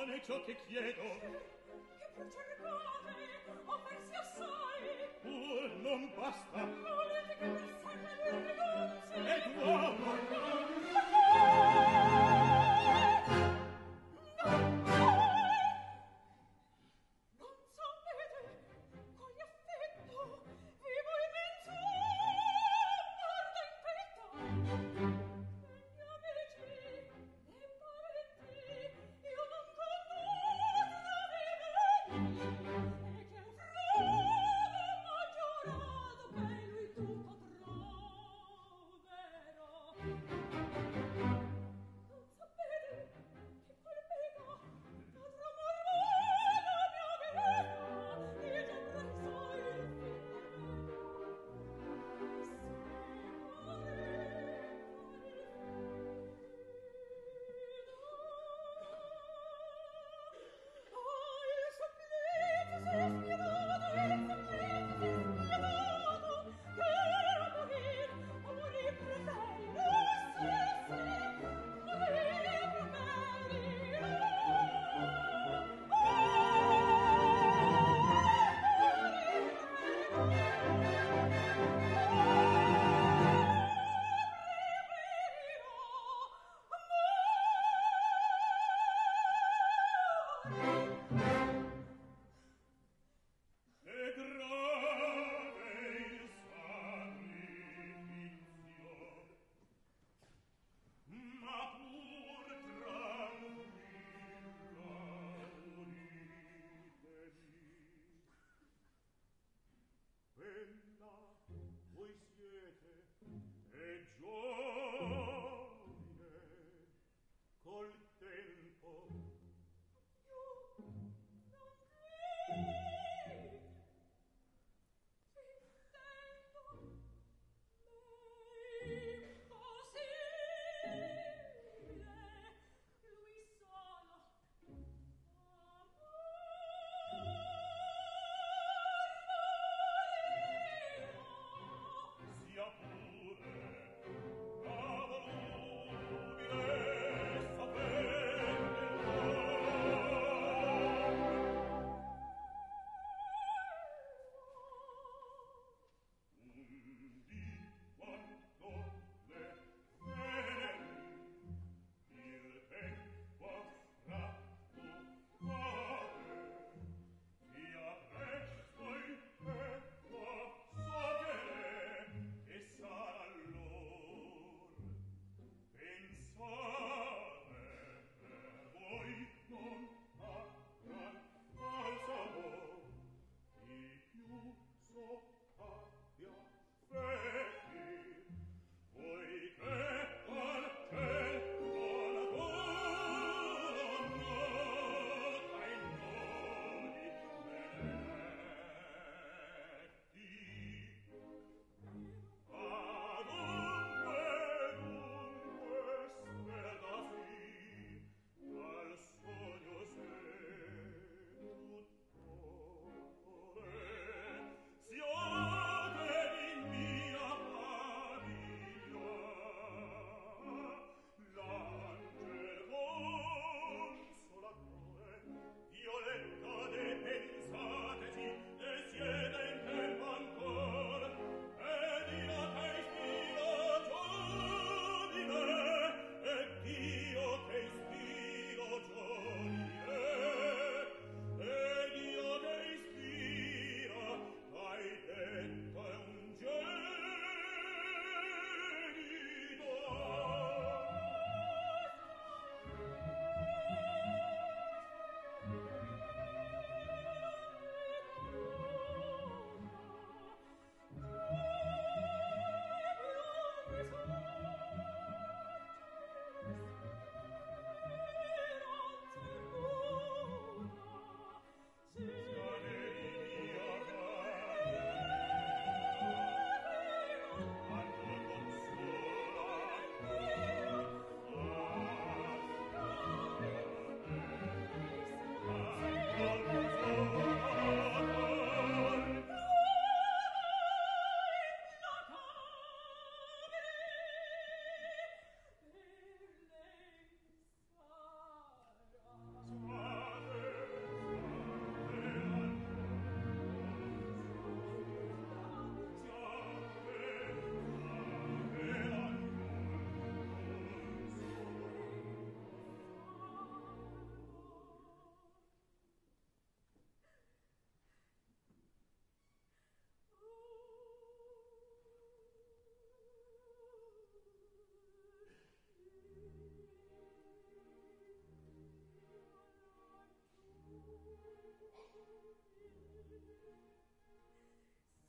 non è ciò che chiedo. Che procede cose offersi assai. Pur non basta.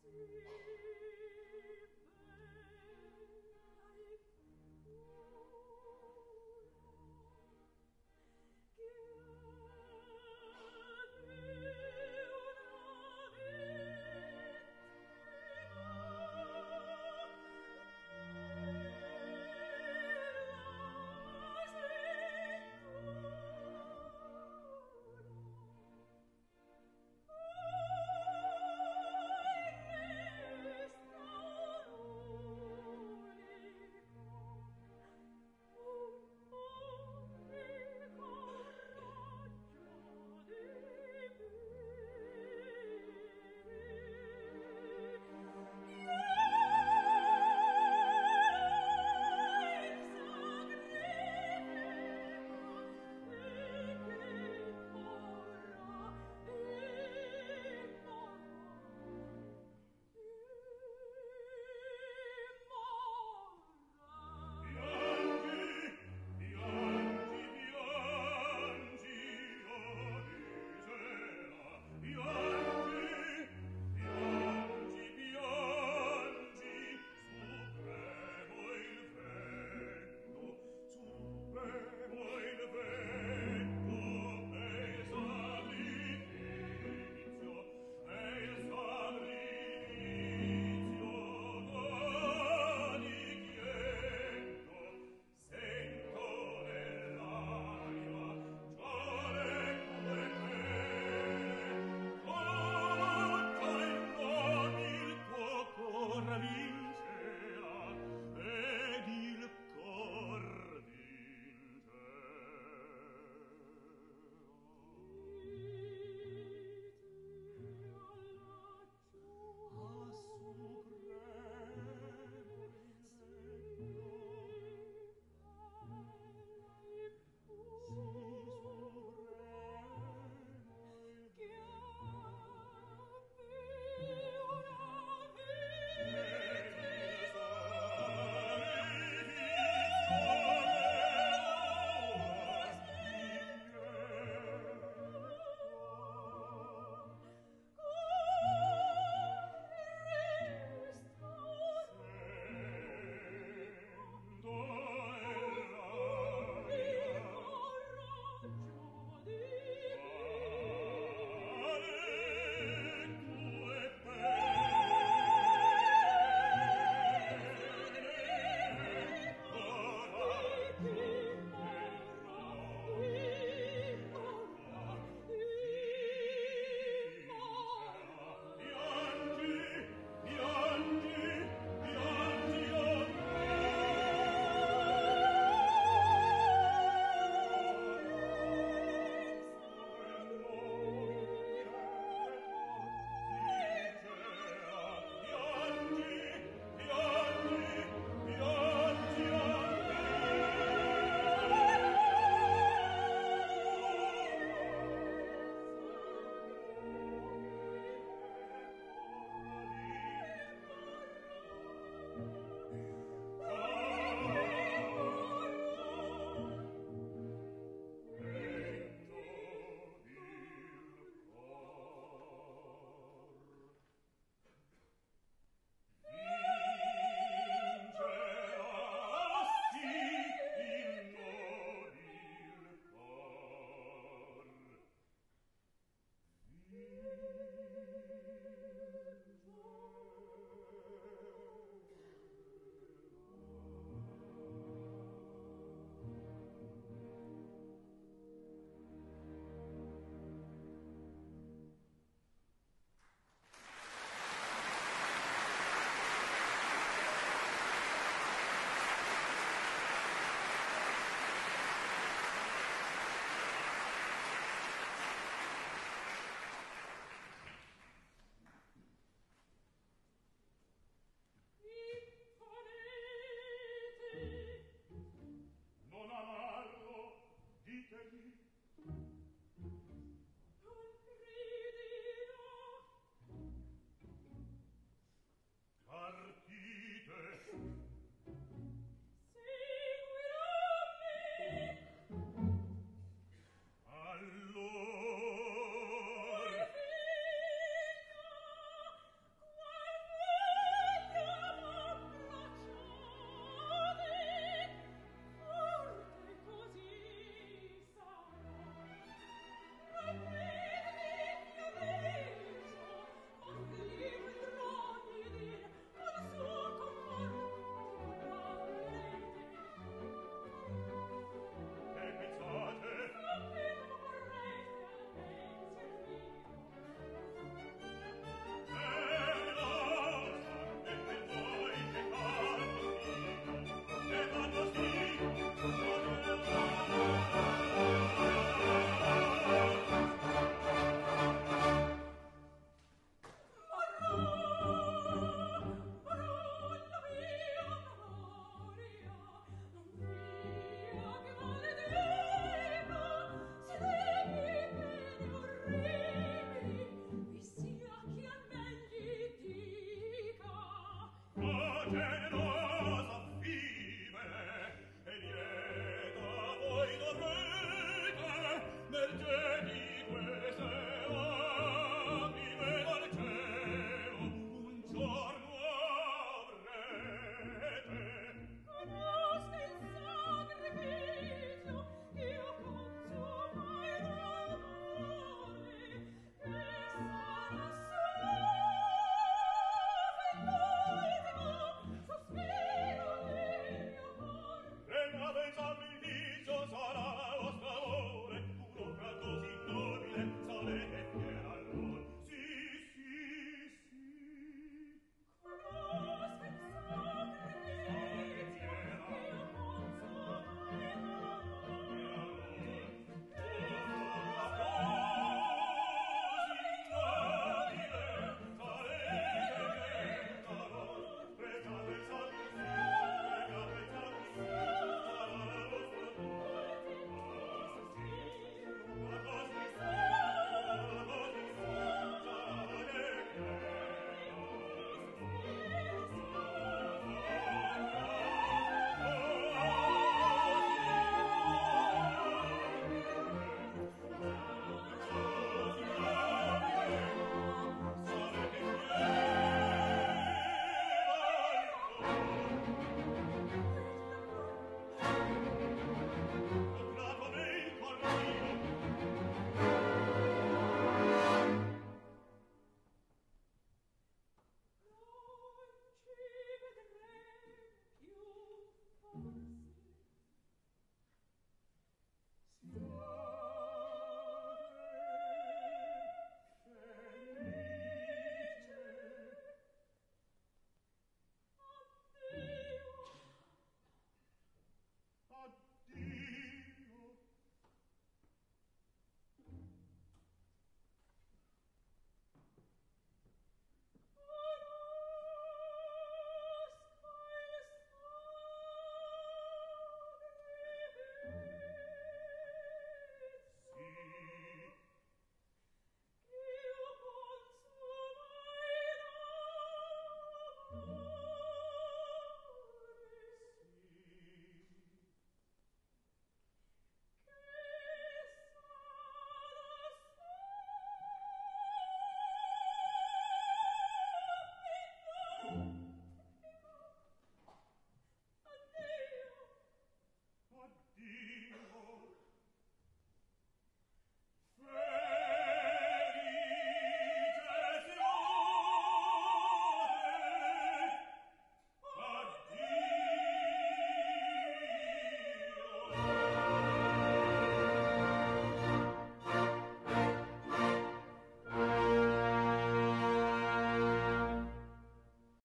Sweet.